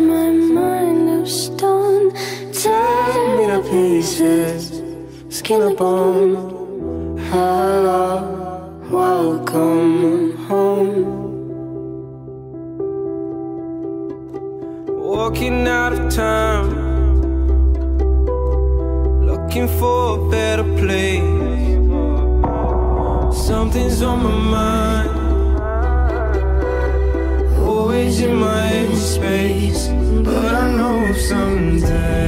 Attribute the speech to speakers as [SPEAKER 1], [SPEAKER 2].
[SPEAKER 1] my mind of stone? Tear me to pieces, skin and bone. Hello, welcome home.
[SPEAKER 2] Walking out of time, looking for a better place. Something's on my mind, always in my space. Know someday.